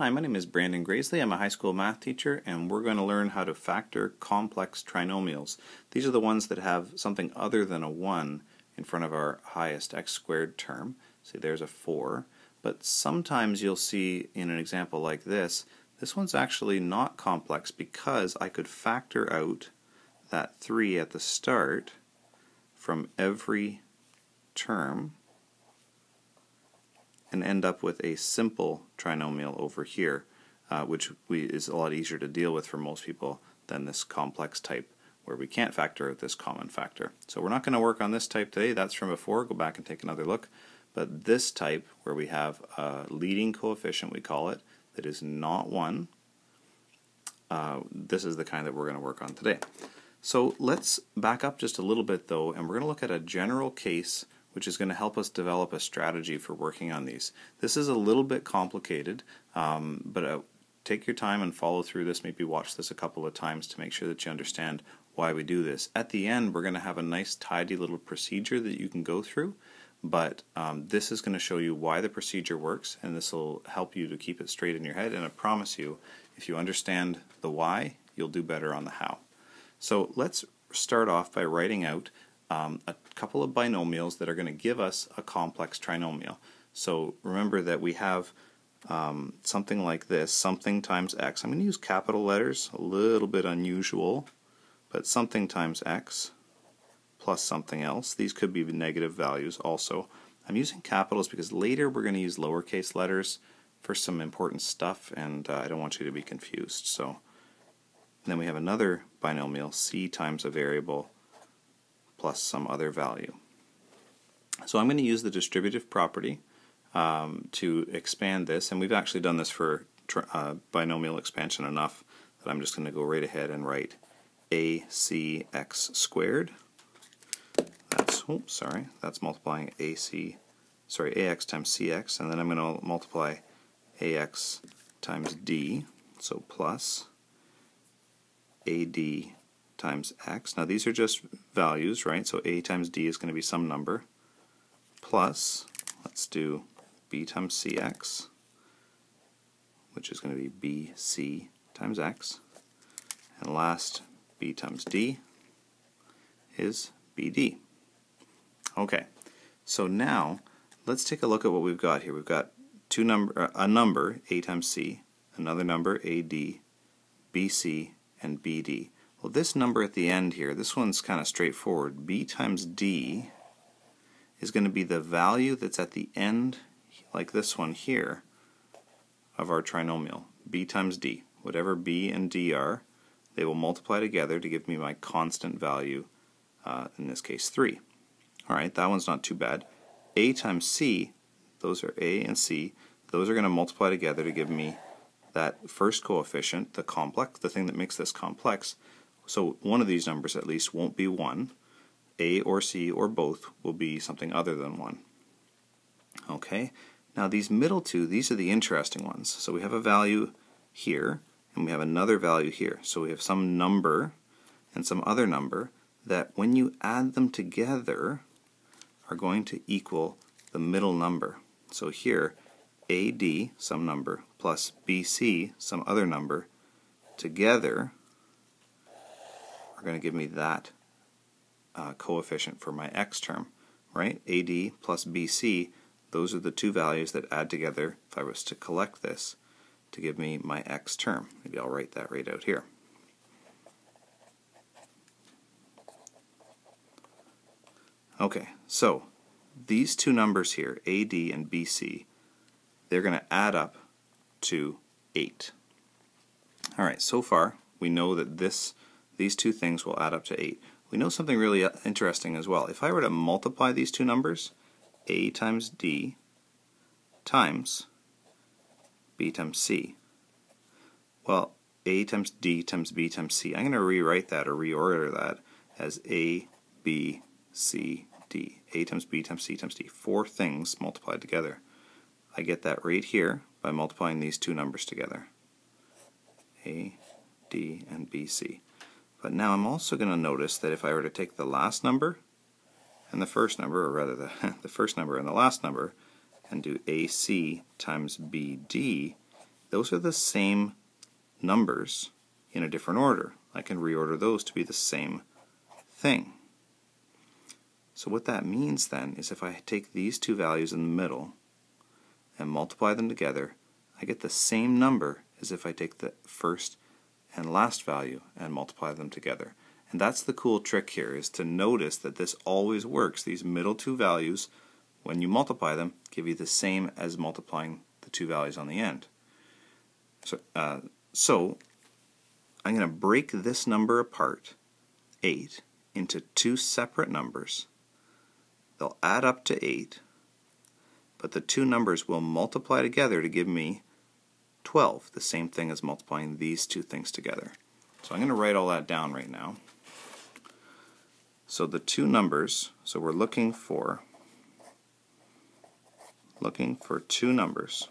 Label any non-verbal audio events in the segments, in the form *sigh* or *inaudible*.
Hi, my name is Brandon Grasley. I'm a high school math teacher, and we're going to learn how to factor complex trinomials. These are the ones that have something other than a 1 in front of our highest x squared term. See, there's a 4. But sometimes you'll see in an example like this, this one's actually not complex because I could factor out that 3 at the start from every term and end up with a simple trinomial over here, uh, which we, is a lot easier to deal with for most people than this complex type where we can't factor this common factor. So we're not going to work on this type today. That's from before. Go back and take another look. But this type, where we have a leading coefficient, we call it, that is not 1, uh, this is the kind that we're going to work on today. So let's back up just a little bit, though, and we're going to look at a general case which is going to help us develop a strategy for working on these. This is a little bit complicated, um, but uh, take your time and follow through this. Maybe watch this a couple of times to make sure that you understand why we do this. At the end, we're going to have a nice, tidy little procedure that you can go through, but um, this is going to show you why the procedure works, and this will help you to keep it straight in your head. And I promise you, if you understand the why, you'll do better on the how. So let's start off by writing out um, a couple of binomials that are going to give us a complex trinomial. So remember that we have um, something like this, something times x. I'm going to use capital letters, a little bit unusual, but something times x plus something else. These could be negative values also. I'm using capitals because later we're going to use lowercase letters for some important stuff and uh, I don't want you to be confused. So then we have another binomial, c times a variable plus some other value. So I'm going to use the distributive property um, to expand this, and we've actually done this for uh, binomial expansion enough that I'm just going to go right ahead and write acx squared. That's, oh, sorry, that's multiplying ac, sorry, ax times cx, and then I'm going to multiply ax times d, so plus ad times x. Now these are just values, right? So a times d is going to be some number plus, let's do b times cx, which is going to be bc times x. And last, b times d is bd. Okay, so now let's take a look at what we've got here. We've got two number, uh, a number, a times c, another number, ad, bc, and bd. Well, this number at the end here, this one's kind of straightforward. b times d is going to be the value that's at the end, like this one here, of our trinomial. b times d. Whatever b and d are, they will multiply together to give me my constant value, uh, in this case 3. Alright, that one's not too bad. a times c, those are a and c, those are going to multiply together to give me that first coefficient, the complex, the thing that makes this complex, so one of these numbers at least won't be 1. A or C or both will be something other than 1. Okay, now these middle two, these are the interesting ones. So we have a value here, and we have another value here. So we have some number and some other number that when you add them together are going to equal the middle number. So here, AD, some number, plus BC, some other number, together are going to give me that uh, coefficient for my x term, right? AD plus BC, those are the two values that add together, if I was to collect this, to give me my x term. Maybe I'll write that right out here. Okay, so these two numbers here, AD and BC, they're going to add up to 8. Alright, so far we know that this these two things will add up to 8. We know something really uh, interesting as well. If I were to multiply these two numbers, a times d times b times c, well, a times d times b times c, I'm going to rewrite that or reorder that as a, b, c, d. a times b times c times d. Four things multiplied together. I get that right here by multiplying these two numbers together. a, d, and b, c. But now I'm also going to notice that if I were to take the last number and the first number, or rather the, *laughs* the first number and the last number, and do AC times BD, those are the same numbers in a different order. I can reorder those to be the same thing. So what that means then is if I take these two values in the middle and multiply them together, I get the same number as if I take the first and last value and multiply them together. And that's the cool trick here is to notice that this always works. These middle two values, when you multiply them, give you the same as multiplying the two values on the end. So, uh, so I'm going to break this number apart, 8, into two separate numbers. They'll add up to 8, but the two numbers will multiply together to give me 12, the same thing as multiplying these two things together. So I'm going to write all that down right now. So the two numbers, so we're looking for looking for two numbers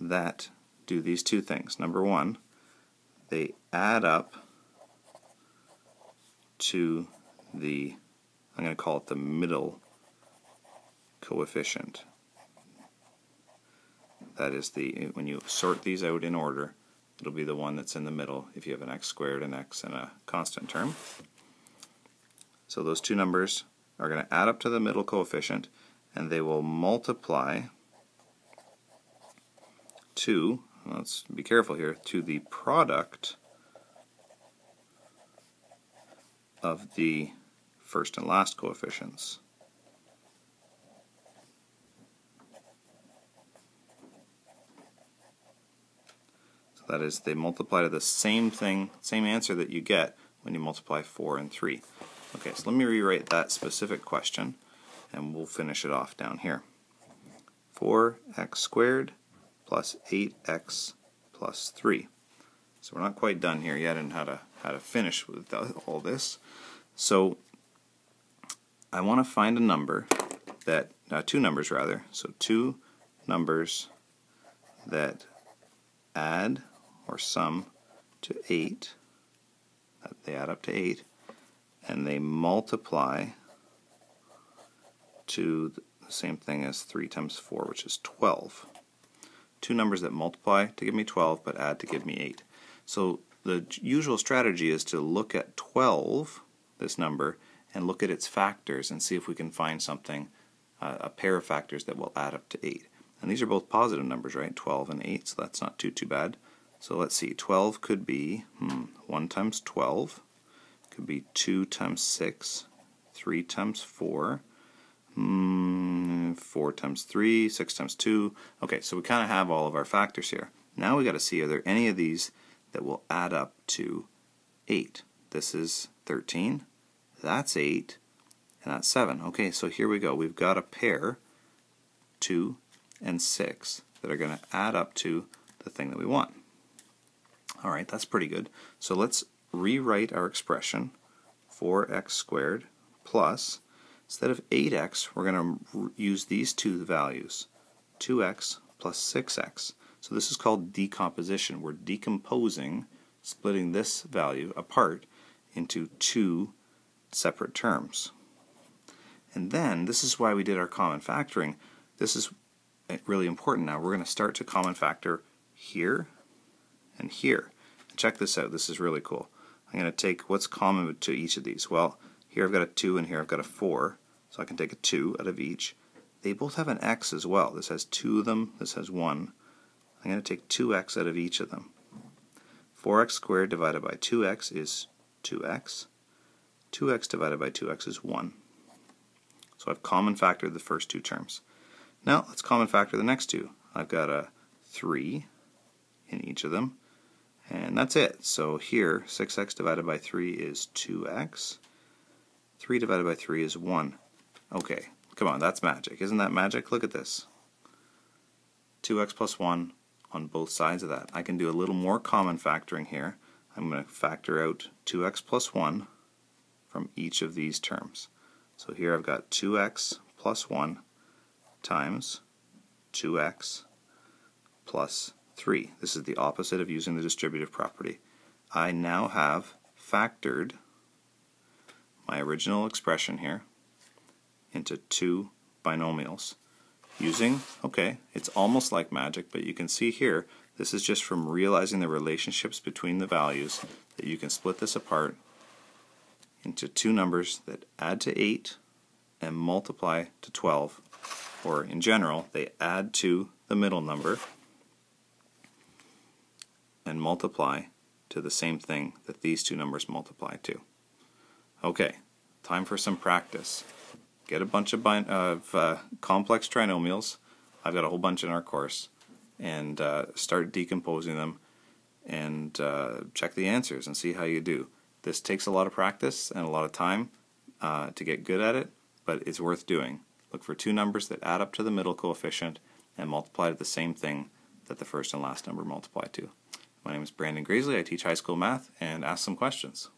that do these two things. Number one, they add up to the, I'm going to call it the middle coefficient. That is the, when you sort these out in order, it'll be the one that's in the middle if you have an x squared, an x, and a constant term. So those two numbers are going to add up to the middle coefficient and they will multiply to, let's be careful here, to the product of the first and last coefficients. That is, they multiply to the same thing, same answer that you get when you multiply 4 and 3. Okay, so let me rewrite that specific question and we'll finish it off down here. 4x squared plus 8x plus 3. So we're not quite done here yet and how to, how to finish with all this. So I want to find a number that, uh, two numbers rather, so two numbers that add or sum to 8, they add up to 8, and they multiply to the same thing as 3 times 4, which is 12 two numbers that multiply to give me 12 but add to give me 8. So the usual strategy is to look at 12, this number, and look at its factors and see if we can find something, uh, a pair of factors that will add up to 8. And these are both positive numbers, right? 12 and 8, so that's not too, too bad. So let's see, 12 could be hmm, 1 times 12, could be 2 times 6, 3 times 4, Mm, 4 times 3, 6 times 2. Okay, so we kind of have all of our factors here. Now we got to see are there any of these that will add up to 8. This is 13, that's 8, and that's 7. Okay, so here we go. We've got a pair, 2 and 6, that are going to add up to the thing that we want. Alright, that's pretty good. So let's rewrite our expression 4x squared plus Instead of 8x, we're going to use these two values, 2x plus 6x. So this is called decomposition. We're decomposing, splitting this value apart into two separate terms. And then, this is why we did our common factoring. This is eh, really important now. We're going to start to common factor here and here. Check this out. This is really cool. I'm going to take what's common to each of these. Well, here I've got a 2 and here I've got a 4. So I can take a 2 out of each. They both have an x as well. This has two of them, this has one. I'm going to take 2x out of each of them. 4x squared divided by 2x is 2x. 2x divided by 2x is 1. So I've common factored the first two terms. Now let's common factor the next two. I've got a 3 in each of them. And that's it. So here, 6x divided by 3 is 2x. 3 divided by 3 is 1. Okay, come on, that's magic. Isn't that magic? Look at this. 2x plus 1 on both sides of that. I can do a little more common factoring here. I'm going to factor out 2x plus 1 from each of these terms. So here I've got 2x plus 1 times 2x plus 3. This is the opposite of using the distributive property. I now have factored my original expression here into two binomials. using, okay, it's almost like magic, but you can see here, this is just from realizing the relationships between the values that you can split this apart into two numbers that add to 8 and multiply to 12. Or in general, they add to the middle number and multiply to the same thing that these two numbers multiply to. Okay, time for some practice. Get a bunch of, of uh, complex trinomials. I've got a whole bunch in our course. And uh, start decomposing them and uh, check the answers and see how you do. This takes a lot of practice and a lot of time uh, to get good at it, but it's worth doing. Look for two numbers that add up to the middle coefficient and multiply to the same thing that the first and last number multiply to. My name is Brandon Grasley. I teach high school math and ask some questions.